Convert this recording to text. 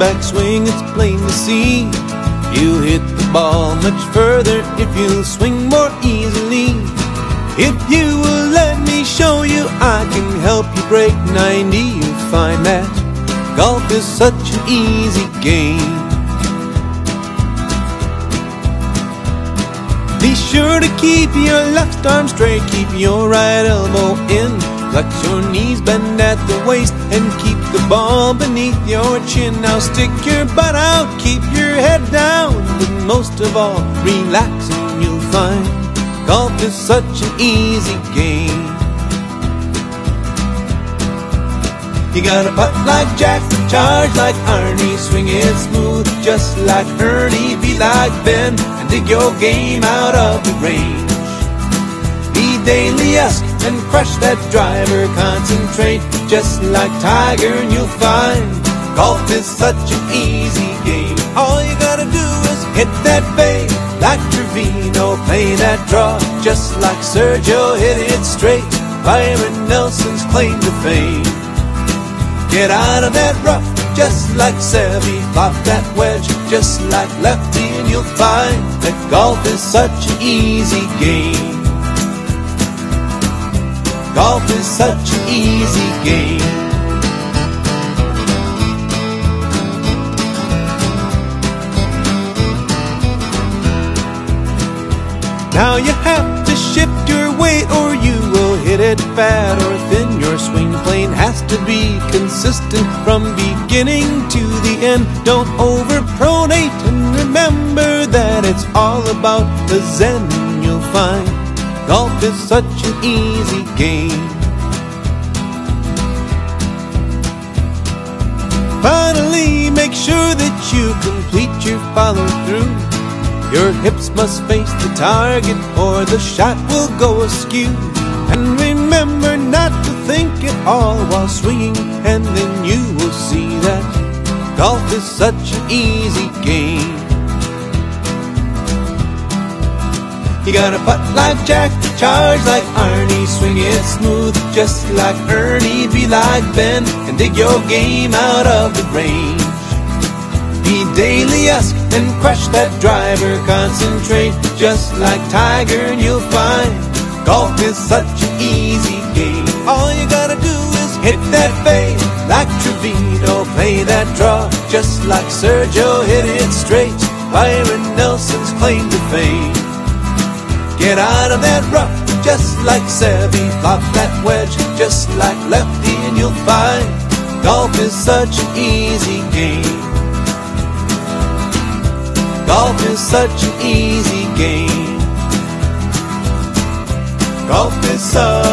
backswing, it's plain to see. You'll hit the ball much further if you swing more easily. If you will let me show you, I can help you break 90. You'll find that golf is such an easy game. Be sure to keep your left arm straight, keep your right elbow in. Flex your knees, bend at the waist, and keep the ball beneath your chin. Now stick your butt out, keep your head down, but most of all, relax and you'll find golf is such an easy game. You gotta putt like Jack, charge like Arnie, swing it smooth just like Ernie, be like Ben, and dig your game out of the range. Daly-esque and crush that driver, concentrate just like Tiger, and you'll find golf is such an easy game. All you gotta do is hit that fade like Trevino, play that draw just like Sergio, hit it straight. Byron Nelson's claim to fame. Get out of that rough just like Seve. Flop that wedge just like Lefty, and you'll find that golf is such an easy game. Is such an easy game. Now you have to shift your weight or you will hit it fat or thin. Your swing plane has to be consistent from beginning to the end. Don't overpronate and remember that it's all about the zen. You'll find golf is such an easy game. You complete your follow through. Your hips must face the target or the shot will go askew. And remember not to think at all while swinging, and then you will see that golf is such an easy game. You gotta putt like Jack, charge like Arnie, swing it smooth just like Ernie, be like Ben, and dig your game out of the range. Be Daly-esque and crush that driver, concentrate just like Tiger, and you'll find golf is such an easy game. All you gotta do is hit that fade like Trevino, play that draw just like Sergio, hit it straight. Byron Nelson's claim to fame. Get out of that rough just like Seve, flop that wedge just like Lefty, and you'll find golf is such an easy game. Golf is such an easy game. Golf is such